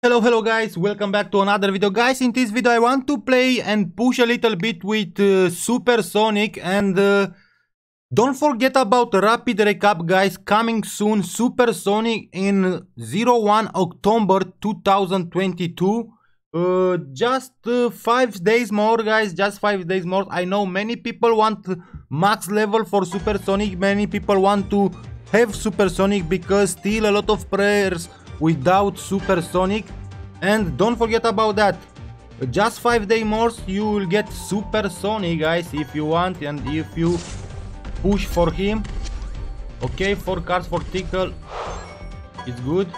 Hello, hello guys, welcome back to another video. Guys, in this video I want to play and push a little bit with uh, Supersonic and uh, don't forget about rapid recap guys, coming soon, Supersonic in 01 October 2022. Uh, just uh, 5 days more guys, just 5 days more. I know many people want max level for Supersonic, many people want to have Supersonic because still a lot of prayers without supersonic and don't forget about that. Just 5 day more you will get supersonic guys if you want and if you push for him. Okay 4 cards for Tikal. It's good.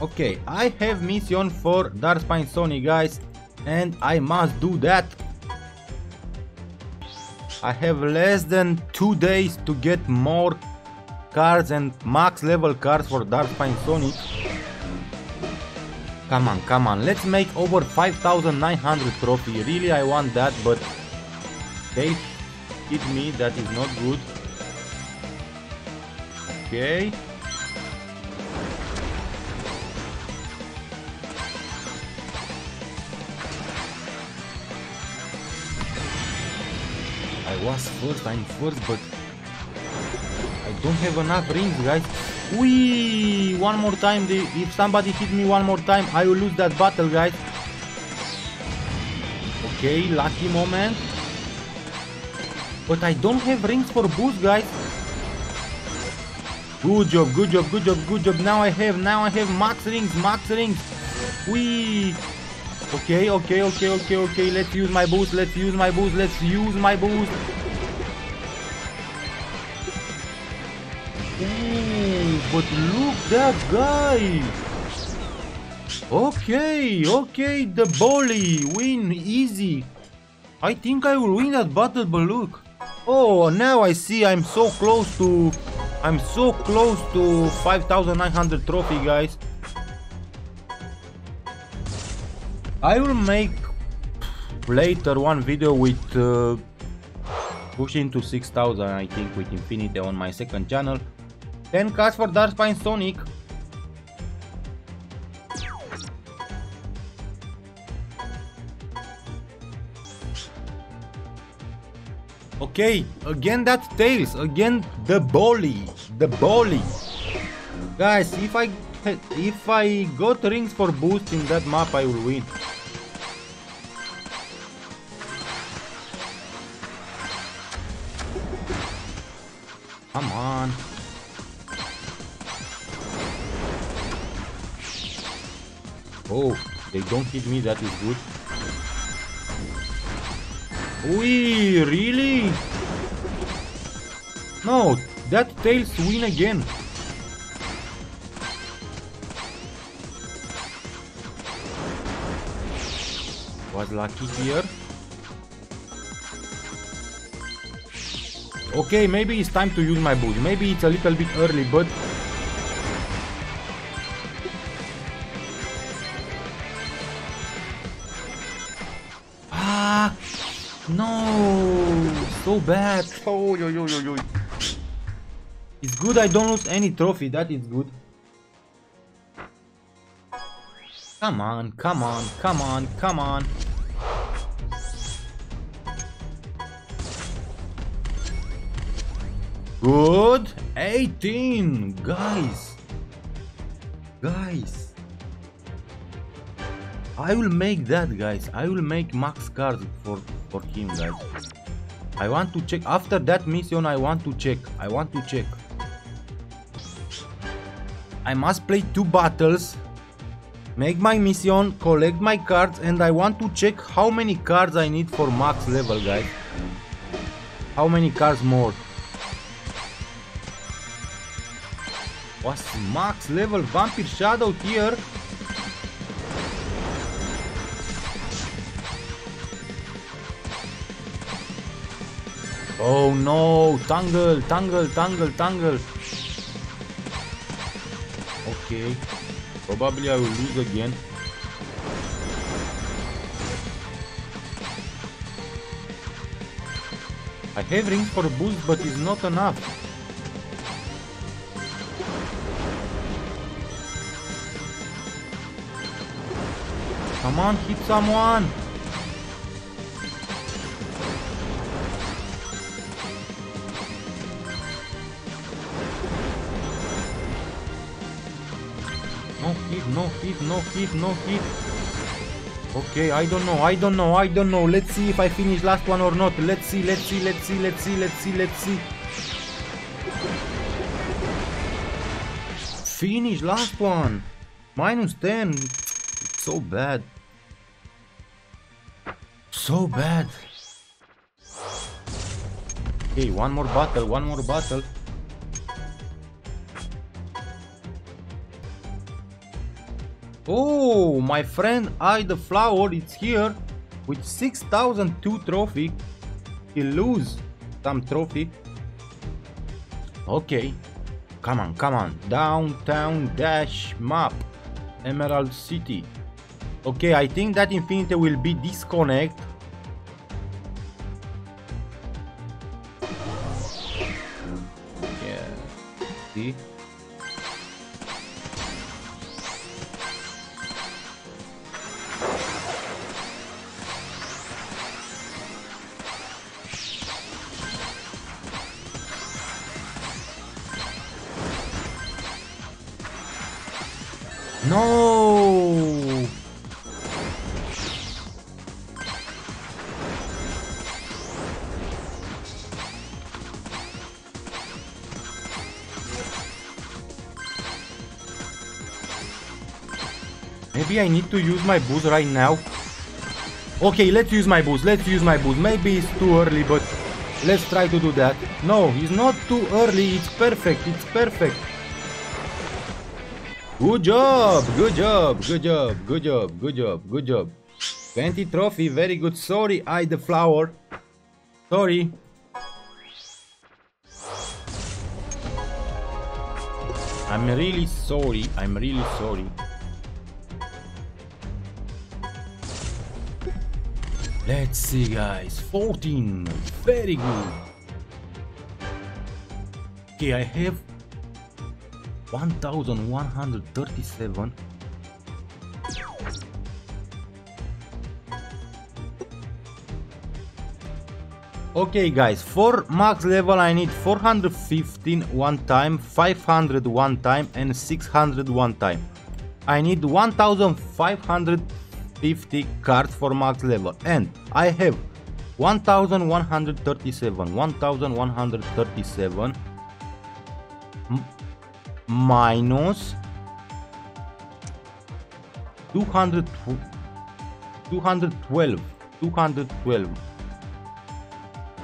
Okay i have mission for darkspine sonic guys and i must do that I have less than 2 days to get more cards and max level cards for Darkspine Sonic. Come on, come on, let's make over 5900 trophy. Really I want that, but they hit me, that is not good. Okay. Was first, I'm first, but I don't have enough rings, guys. Wee! One more time, if somebody hit me one more time, I will lose that battle, guys. Okay, lucky moment. But I don't have rings for boost, guys. Good job, good job, good job, good job. Now I have, now I have max rings, max rings. Wee! Okay, okay, okay, okay, okay. Let's use my boost. Let's use my boost. Let's use my boost. Ooh, but look that guy. Okay, okay, the bully win easy. I think I will win that battle, but look. Oh, now I see I'm so close to... I'm so close to 5900 trophy, guys. I will make later one video with uh, pushing to 6000 I think with Infinity on my second channel. 10 cards for Darkspine Sonic. Okay, again that Tails, again the Bully, the Bully. Guys, if I if I got rings for boosting that map I will win. Come on. Oh, they don't hit me, that is good. We really? No, that Tails win again. Was lucky here. Okay, maybe it's time to use my boost. Maybe it's a little bit early, but... Ah! No! So bad! Oh, yo, yo, yo, yo. It's good I don't lose any trophy, that is good. Come on, come on, come on, come on. Good. 18. Guys. Guys. I will make that, guys. I will make max cards for, for him, guys. I want to check. After that mission, I want to check. I want to check. I must play two battles. Make my mission, collect my cards, and I want to check how many cards I need for max level, guys. How many cards more? Was max level Vampire Shadow here? Oh no, tangle, tangle, tangle, tangle. Okay, probably I will lose again. I have rings for boost, but it's not enough. Come on, hit someone! No hit, no hit, no hit, no hit. Okay, I don't know, I don't know, I don't know. Let's see if I finish last one or not. Let's see, let's see, let's see, let's see, let's see, let's see. Finish last one. Minus 10. It's so bad. So bad. Okay, one more battle, one more battle. Oh, my friend I the Flower it's here with 6002 trophy. He lose some trophy. Okay, come on, come on. Downtown Dash map. Emerald City. Okay, I think that Infinity will be disconnect. See? Maybe I need to use my boost right now. Okay, let's use my boost. Let's use my boost. Maybe it's too early, but let's try to do that. No, it's not too early. It's perfect. It's perfect. Good job, good job, good job, good job, good job, good job. 20 trophy, very good. Sorry, I the flower. Sorry. I'm really sorry, I'm really sorry. Let's see guys, 14, very good. Okay, I have 1137 Okay guys, for max level I need 415 one time, 500 one time and 600 one time. I need 1550 cards for max level. And I have 1137, 1137 minus 200 212 212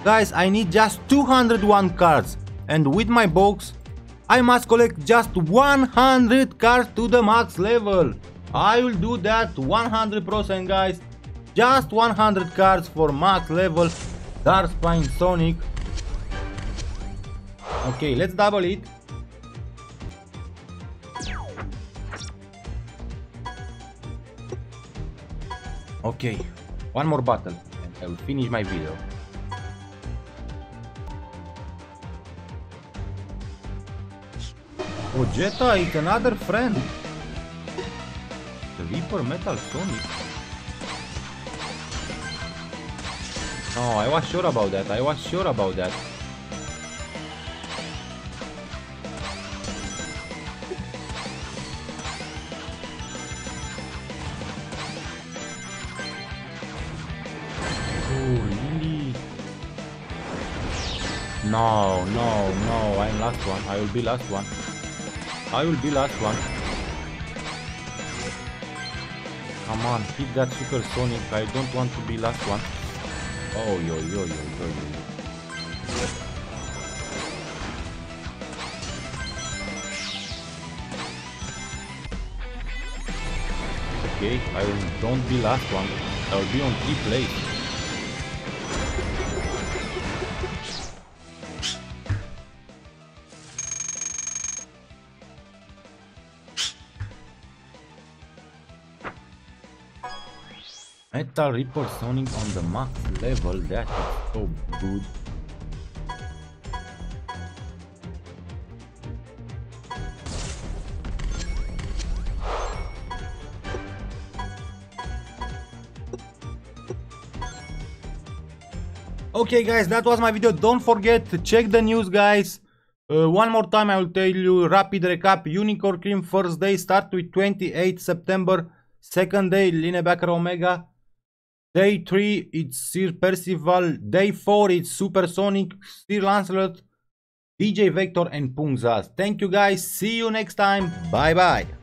guys i need just 201 cards. And with my box i must collect just 100 cards to the max level i will do that 100 percent guys just 100 cards for max level Darkspine Sonic okay let's double it Okay, one more battle and I will finish my video. Oh, Vegeta is another friend. The Reaper Metal Sonic. Oh, I was sure about that. I was sure about that. No, no, no, I'm last one. I will be last one. I will be last one. Come on, hit that Super Sonic. I don't want to be last one. Oh, yo, yo, yo, yo, yo. Okay, I don't be last one. I will be on key place. install report zoning on the max level. That is so good. Okay guys, that was my video. Don't forget to check the news guys. Uh, one more time I will tell you rapid recap. Unicorn Cream first day start with 28 September. Second day Linebacker Omega. Day 3 it's Sir Percival. Day 4 it's Supersonic, Sir Lancelot, DJ Vector and Pungzaz. Thank you guys. See you next time. Bye bye.